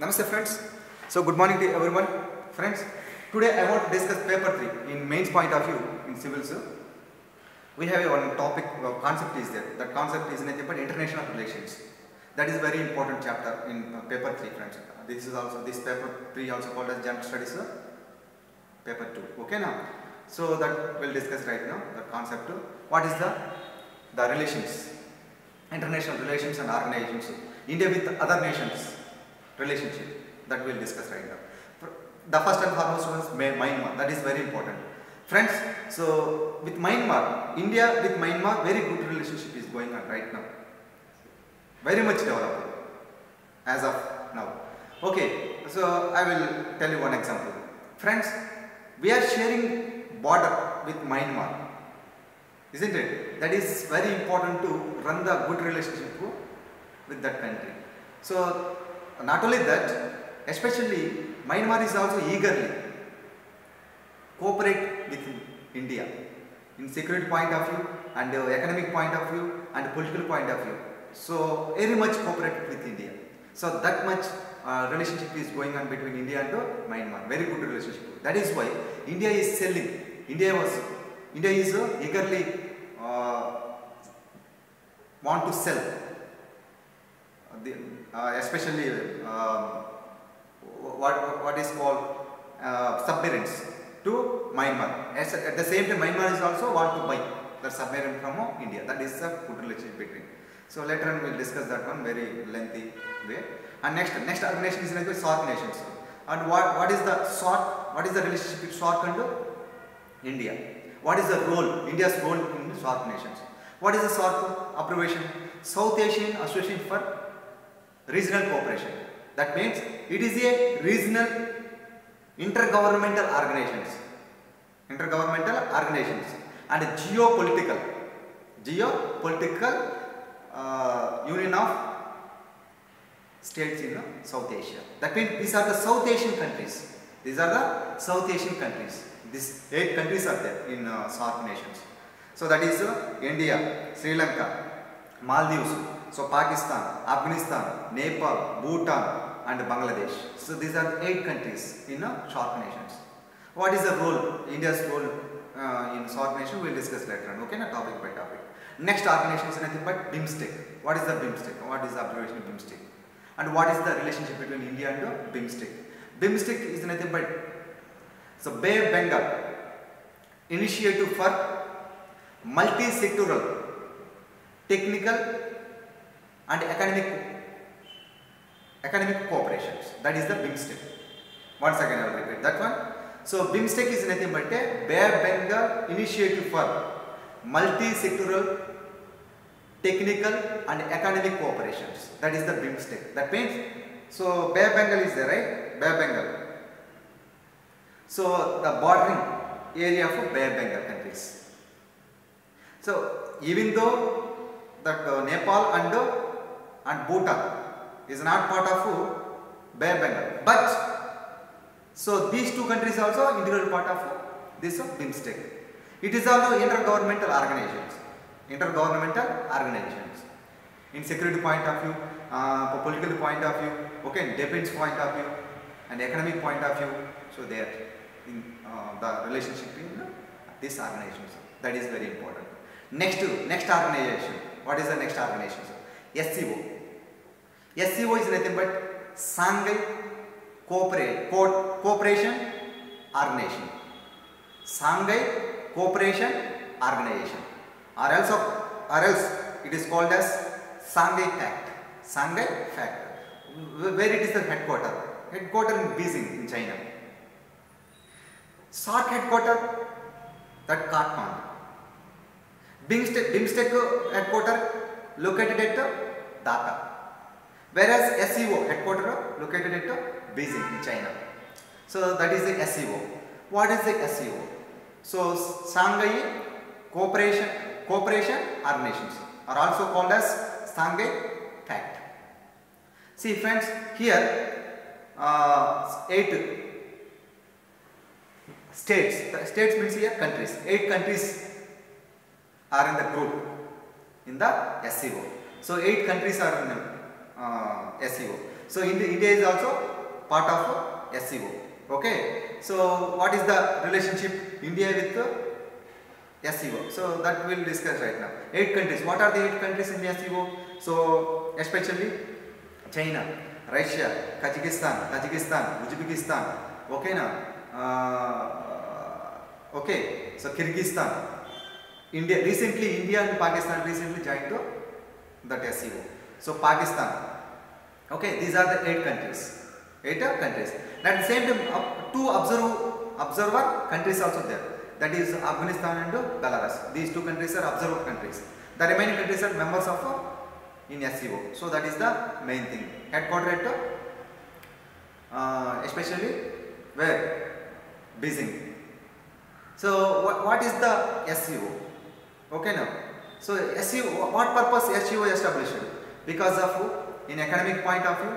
Namaste friends. So good morning to everyone. Friends, today I want to discuss paper 3 in mains point of view in civils. We have one topic, uh, concept is there. That concept is nothing but international relations. That is very important chapter in uh, paper 3 friends. This is also, this paper 3 also called as general studies uh, paper 2. Okay now? So that we'll discuss right now, the concept. What is the, the relations? International relations and organizations. India with other nations relationship that we'll discuss right now. The first and foremost one is Myanmar. That is very important. Friends, so with Myanmar, India with Myanmar, very good relationship is going on right now. Very much developed as of now. Okay, so I will tell you one example. Friends, we are sharing border with Myanmar. Isn't it? That is very important to run the good relationship with that country. So not only that, especially Myanmar is also eagerly cooperate with India in security point of view and uh, economic point of view and political point of view. So very much cooperate with India. So that much uh, relationship is going on between India and uh, Myanmar. Very good relationship. That is why India is selling. India was India is uh, eagerly want to sell the, uh, especially um, what, what is called uh, submarines to Myanmar. As, at the same time, Myanmar is also want to buy the submarine from India. That is a good relationship between. So later on we will discuss that one very lengthy way. And next, next organization is like the SAARC nations. And what, what is the SAARC? What is the relationship with SAARC and India? What is the role, India's role in the SAARC nations? What is the SAARC abbreviation? South Asian Association for regional cooperation. That means it is a regional intergovernmental organizations. Intergovernmental organizations and geopolitical, geopolitical uh, union of states in uh, South Asia. That means these are the South Asian countries. These are the South Asian countries. These eight countries are there in uh, SAARC nations. So that is uh, India, Sri Lanka, Maldives, so Pakistan, Afghanistan, Nepal, Bhutan and Bangladesh. So these are eight countries in uh, SAARC nations. What is the role, India's role uh, in SAARC nation? We will discuss later on, okay, na topic by topic. Next organization is nothing but BIMSTEC. What is the BIMSTEC? What is the abbreviation of BIMSTEC? And what is the relationship between India and uh, BIMSTEC? BIMSTEC is nothing but so Bay Bengal initiative for multi-sectoral technical and academic academic cooperations. That is the BIMSTEC. Once again I will repeat that one. So BIMSTEC is nothing but a of Bengal initiative for multi-sectoral technical and academic cooperations. That is the BIMSTEC. That means, so of Bengal is there, right? Of Bengal. So the bordering area of of Bengal countries. So even though that uh, Nepal and uh, and Bhutan is not part of Bay Bengal, but so these two countries also integral part of this BIMSTEC. It is also intergovernmental organizations. Intergovernmental organizations. In security point of view, uh, political point of view, okay, defense point of view, and economic point of view. So they are in uh, the relationship uh, these organizations. That is very important. Next, next organization. What is the next organization? SCO. SCO is nothing but Shanghai Cooperate, Co- Cooperation Organization. Shanghai Cooperation Organization. Or else, of, or else it is called as Shanghai Pact. Shanghai Pact. Where it is the headquarter? Headquarter in Beijing in China. SAARC headquarter that Kathmandu. BIMSTEC, BIMSTEC headquarter located at Dhaka. Whereas SCO headquarter located at Beijing China. So that is the SCO. What is the SCO? So Shanghai Cooperation Cooperation Organizations are also called as Shanghai Pact. See friends, here uh, eight states. The states means here countries. Eight countries are in the group in the SCO. So eight countries are in the uh, SEO. So India, India is also part of SCO. Okay. So what is the relationship India with the SCO? So that we'll discuss right now. Eight countries. What are the eight countries in SCO? So especially China, Russia, Kazakhstan, Tajikistan, Uzbekistan. Okay now. Uh, okay. So Kyrgyzstan. India recently India and Pakistan recently joined to that SCO. So Pakistan. Okay, these are the eight countries. Eight countries. At the same time, two observe, observer countries also there. That is Afghanistan and Belarus. These two countries are observer countries. The remaining countries are members of uh, in SCO. So that is the main thing. Headquartered at uh, especially where Beijing. So what, what is the SCO? Okay now. So SCO, what purpose SCO established? Because of in economic point of view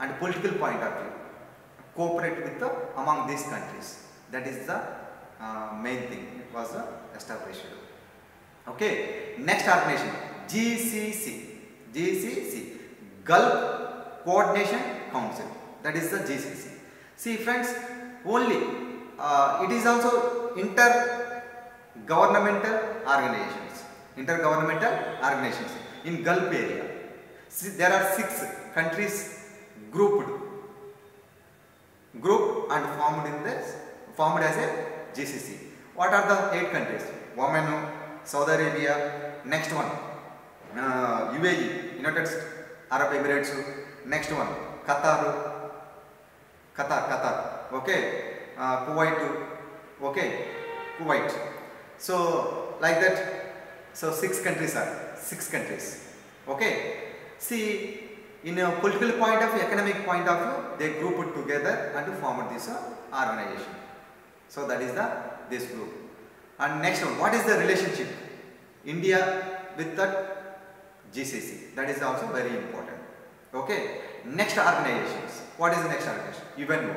and political point of view, cooperate with the, among these countries. That is the uh, main thing. It was uh, established. Okay. Next organization GCC. GCC Gulf Coordination Council. That is the GCC. See friends, only uh, it is also inter-governmental organizations. Intergovernmental organizations in Gulf area. There are six countries grouped, grouped and formed in this, formed as a GCC. What are the eight countries? Oman, Saudi Arabia, next one, uh, UAE, United Arab Emirates, next one, Qatar, Qatar, Qatar, okay, uh, Kuwait, okay, Kuwait. So like that, so six countries are six countries, okay. See, in a political point of view, economic point of view, they grouped together and formed this uh, organization. So that is the this group. And next one, what is the relationship India with that GCC? That is also very important. Okay. Next organizations. What is the next organization? UNO.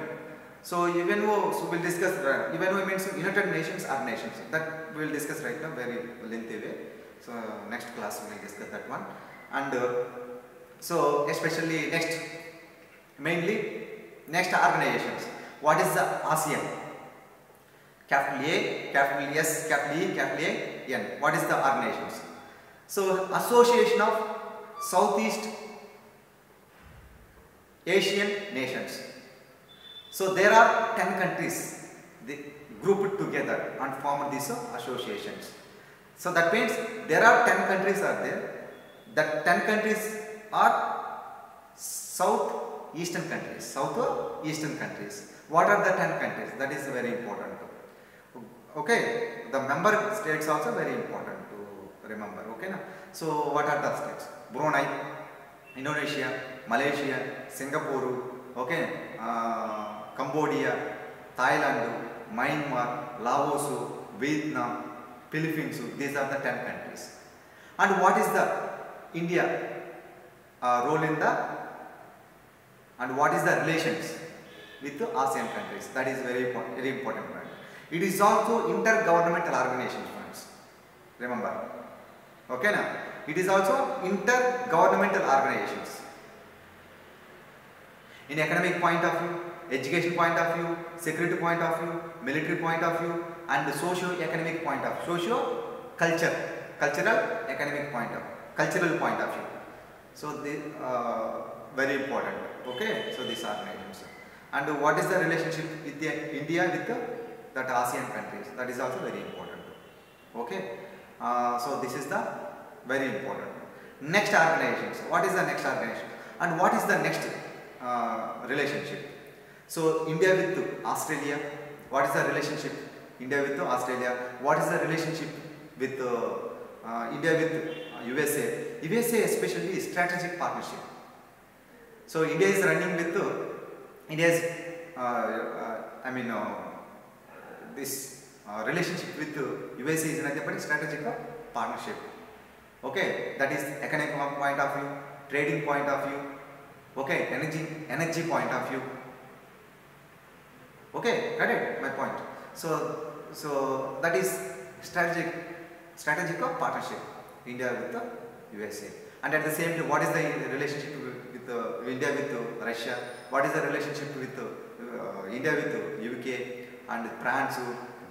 So UNO, so we'll discuss. Uh, UNO means United Nations Organizations. That we will discuss right now, very lengthy way. So next class we will discuss that one. And uh, so especially next, mainly next organizations. What is the ASEAN? Capital A, capital S, capital E, capital A, N. What is the organizations? So Association of Southeast Asian Nations. So there are 10 countries they grouped together and formed these associations. So that means there are 10 countries are there. That 10 countries are south eastern countries, south eastern countries. What are the 10 countries? That is very important. Okay, the member states also very important to remember. Okay, now. so what are the states? Brunei, Indonesia, Malaysia, Singapore, okay, uh, Cambodia, Thailand, Myanmar, Laos, Vietnam, Philippines. These are the 10 countries. And what is the India uh, role in the and what is the relations with the ASEAN countries? That is very important, very important point. It is also intergovernmental organization friends. Remember. Okay now. It is also intergovernmental organizations. In economic point of view, education point of view, security point of view, military point of view and the socio-economic point of view, socio-culture, cultural economic point of cultural point of view. So they uh, very important. Okay, so these organizations. And what is the relationship with the India with the that ASEAN countries? That is also very important. Okay, uh, so this is the very important. Next organizations. What is the next organization? And what is the next uh, relationship? So India with Australia. What is the relationship? India with Australia. What is the relationship with uh, Uh, India with uh, USA? USA especially is strategic partnership. So India is running with uh, India's, I mean, this relationship with USA is nothing but strategic partnership. Okay, that is economic point of view, trading point of view, okay, energy energy point of view. Okay, got it? My point. So, so that is strategic strategic partnership. India with the USA. And at the same time, what is the relationship with, uh, India with Russia? What is the relationship with uh, India with UK and France,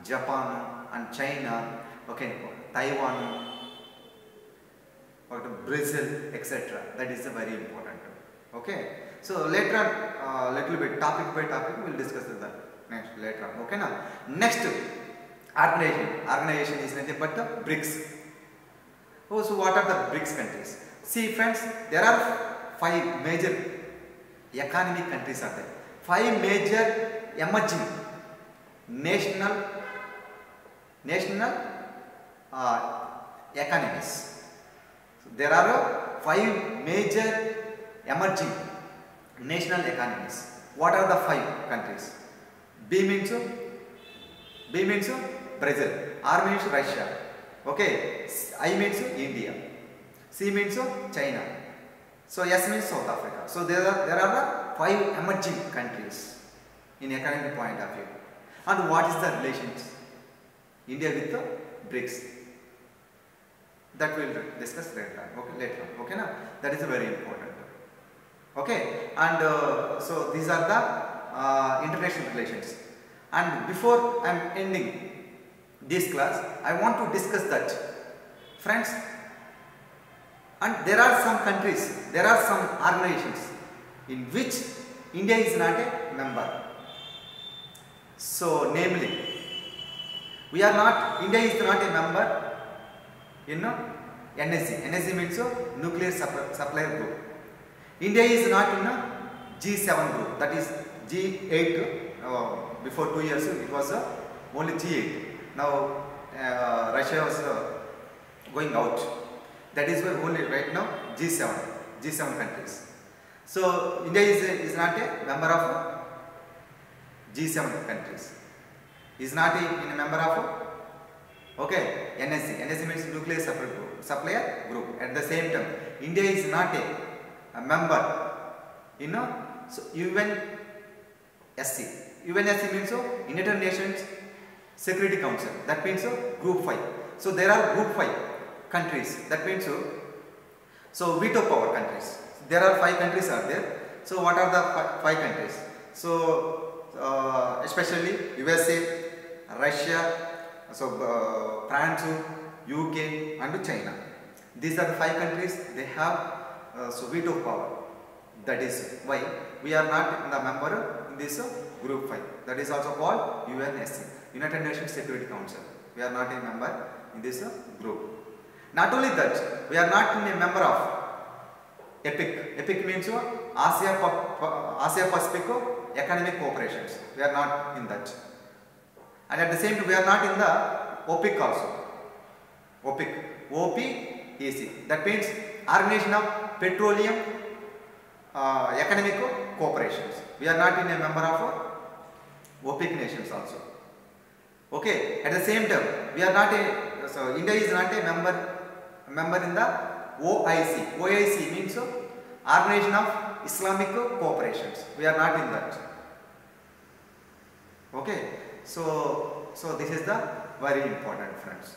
Japan and China, okay, Taiwan, or Brazil, etc. That is a very important. Okay. So later on, uh, little bit topic by topic, we will discuss that next later on. Okay, now next organisation organisation చేసిన nothing but BRICS. Oh so what are the BRICS countries see friends there are five major economic countries అంటాయి five major emerging national national economies there are five major emerging national economies what are the five countries B means B means Brazil. R means Russia. Okay. I means India. C means China. So S means South Africa. So there are there are the five emerging countries in economic point of view. And what is the relations? India with the BRICS. That we will discuss later on. Okay, later on. Okay, now that is very important. Okay, and uh, so these are the uh, international relations. And before I am ending this class, I want to discuss that, friends. And there are some countries, there are some organizations in which India is not a member. So, namely, we are not, India is not a member in uh, NSC. NSC means Nuclear Supp- Supplier Group. India is not in a G7 group, that is G8. Uh, before two years, it was uh, only G8. Now, uh, Russia was uh, going out. That is why only right now G7, G7 countries. So, India is, is not a member of G7 countries. Is not a, a member of okay NSC. NSC means nuclear group, supplier group. At the same time, India is not a, a member. You know, so UNSC. UNSC means so United Nations Security Council. That means so Group 5. So there are Group 5 countries. That means so so veto power countries. There are five countries are there. So what are the fi- five countries? So uh, especially USA, Russia, so uh, France, UK and China. These are the five countries. They have uh, so veto power. That is why we are not in the member in this uh, group 5. That is also called UNSC, United Nations Security Council. We are not a member in this uh, group. Not only that, we are not a member of APEC. APEC means uh, Asia, Asia Pacific Economic Cooperations. We are not in that. And at the same time, we are not in the OPEC also. OPEC. OPEC. That means Organization of Petroleum uh, Economic Cooperations. We are not in a member of uh, OPEC nations also. Okay. At the same time, we are not a so India is not a member member in the OIC. OIC means uh, Organization of Islamic Cooperations. We are not in that. Okay. So so this is the very important friends.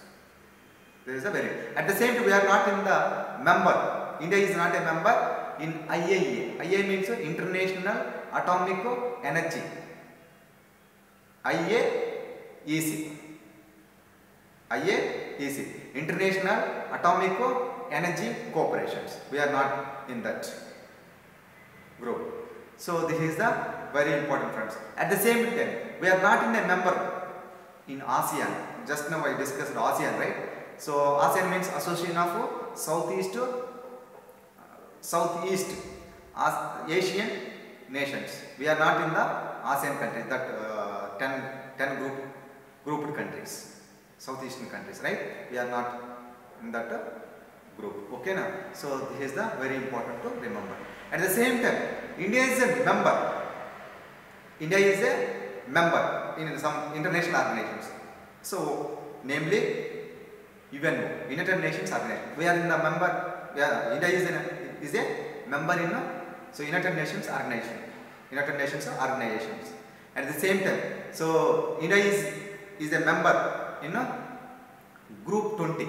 This is a very at the same time we are not in the member. India is not a member in IAEA. IAEA means International Atomic Energy. IAEC. IAEC. International Atomic Energy Corporations. We are not in that group. So this is the very important friends. At the same time, we are not in a member in ASEAN. Just now I discussed ASEAN, right? So ASEAN means Association of Southeast Southeast Asian nations. We are not in the ASEAN countries, that uh, 10, 10 group, grouped countries, Southeastern countries, right? We are not in that uh, group. Okay now? So this is the very important to remember. At the same time, India is a member. India is a member in some international organizations. So, namely UNO, United Nations Organization. We are in the member. Are, India is, a, is a member in a, so United Nations Organization. United Nations organizations. At the same time, so India is is a member in a group 20.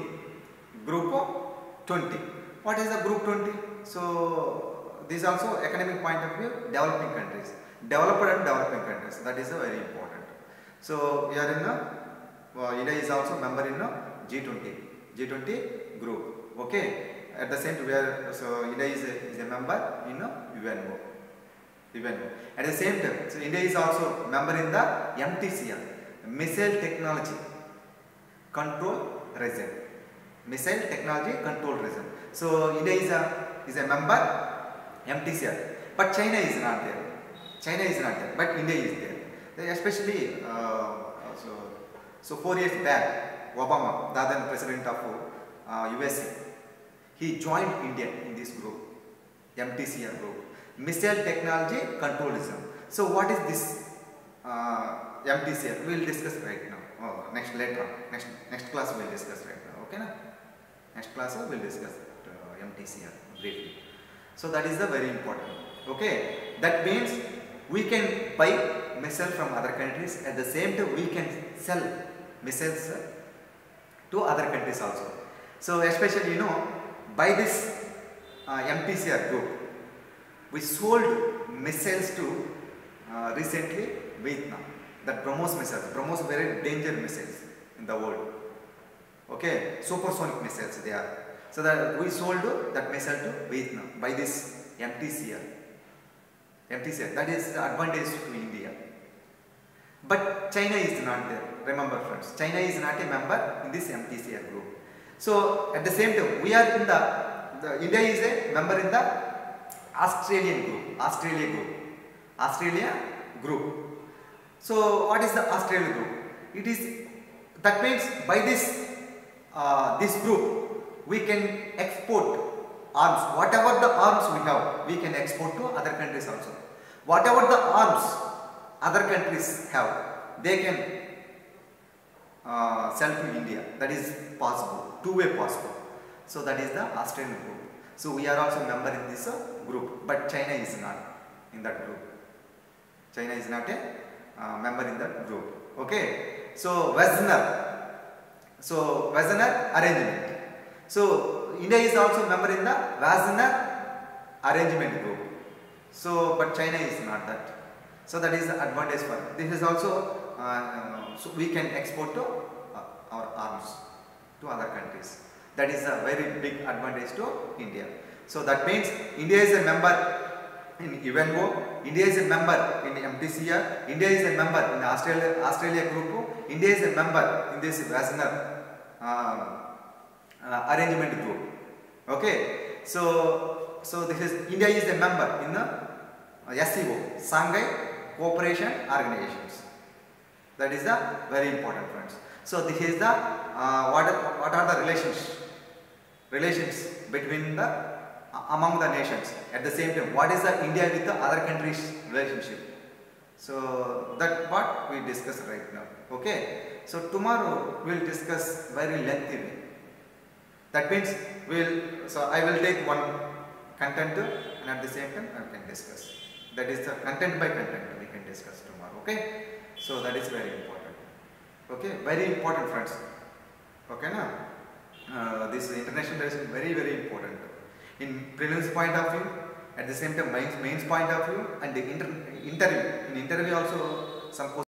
Group of 20. What is the group 20? So this also economic point of view, developing countries, developed and developing countries. That is very important. So we are in a, uh, India is also member in a G20, G20 group. Okay. At the same time, we are so India is a, is a member in a UNO. UNO. At the same time, so India is also member in the MTCR, Missile Technology Control Regime. Missile Technology Control Regime. So India is a is a member MTCR, but China is not there. China is not there, but India is there. Especially uh, so so four years back, Obama, the then president of uh, USA, he joined India in this group, MTCR group, Missile Technology Controlism. So what is this uh, MTCR? We will discuss right now. Oh, next later. Next next class we will discuss right now. Okay, na? Next class we will discuss uh, MTCR briefly. So that is the very important. Okay, that means we can buy missiles from other countries. At the same time, we can sell missiles uh, to other countries also. So especially you know by this uh, MTCR group, we sold missiles to uh, recently Vietnam. That BrahMos missiles, BrahMos very dangerous missiles in the world. Okay, supersonic missiles they are. So that we sold that missile to Vietnam by this MTCR. MTCR that is the advantage to India. But China is not there. Remember friends, China is not a member in this MTCR group. So at the same time, we are in the, the India is a member in the Australian group, Australia group, Australia group. So what is the Australia group? It is that means by this uh, this group we can export arms. Whatever the arms we have, we can export to other countries also. Whatever the arms other countries have, they can uh, sell to India. That is possible, two-way possible. So that is the Australian group. So we are also member in this uh, group, but China is not in that group. China is not a member in the group. Okay. So Wassenaar. So Wassenaar arrangement. So India is also member in the Wassenaar arrangement group. So but China is not that. So that is the advantage for this is also uh, so we can export to uh, our arms to other countries. That is a very big advantage to India. So that means India is a member in UNO, India is a member in MTCR, India is a member in Australia, Australia group, India is a member in this Wassenaar uh, uh, arrangement group. Okay, so so this is India is a member in the SCO, Shanghai Cooperation Organizations. That is the very important friends. So this is the uh, what are, what are the relations relations between the among the nations at the same time. What is the India with the other countries relationship? So that part we discuss right now okay? So tomorrow we will discuss very lengthy that means we will so I will take one content and at the same time I can discuss. That is the content by content we can discuss tomorrow okay? So that is very important okay? Very important friends. Okay now uh, this international relation very very important in prelims point of view at the same time mains, mains point of view and the inter, interview. In interview also some